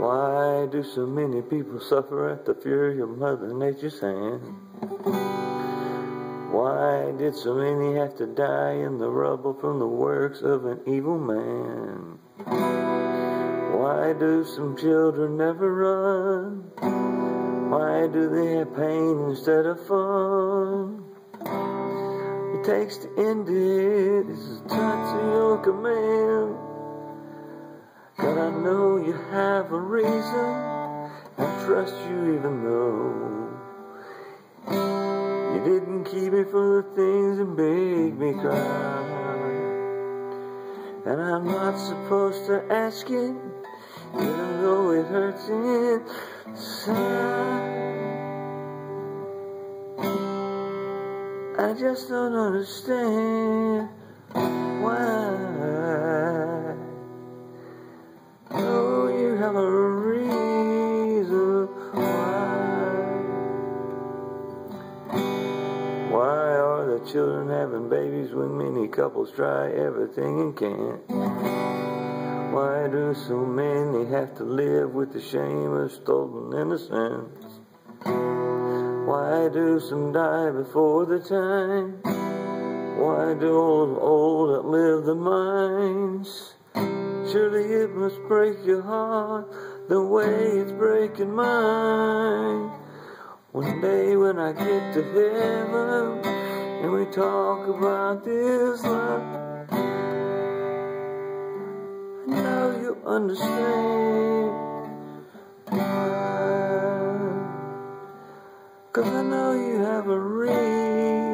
Why do so many people suffer at the fury of Mother Nature's hand? Why did so many have to die in the rubble from the works of an evil man? Why do some children never run? Why do they have pain instead of fun? It takes to end it, this is touch of your command. God, I know you have a reason. I trust you even though you didn't keep me from the things that make me cry. And I'm not supposed to ask it, even though it hurts inside. I just don't understand A reason why. Why are the children having babies when many couples try everything and can't? Why do so many have to live with the shame of stolen innocence? Why do some die before the time? Why do old, old outlive the minds? Surely it must break your heart the way it's breaking mine. One day when I get to heaven and we talk about this love, I know you understand why. Cause I know you have a reason.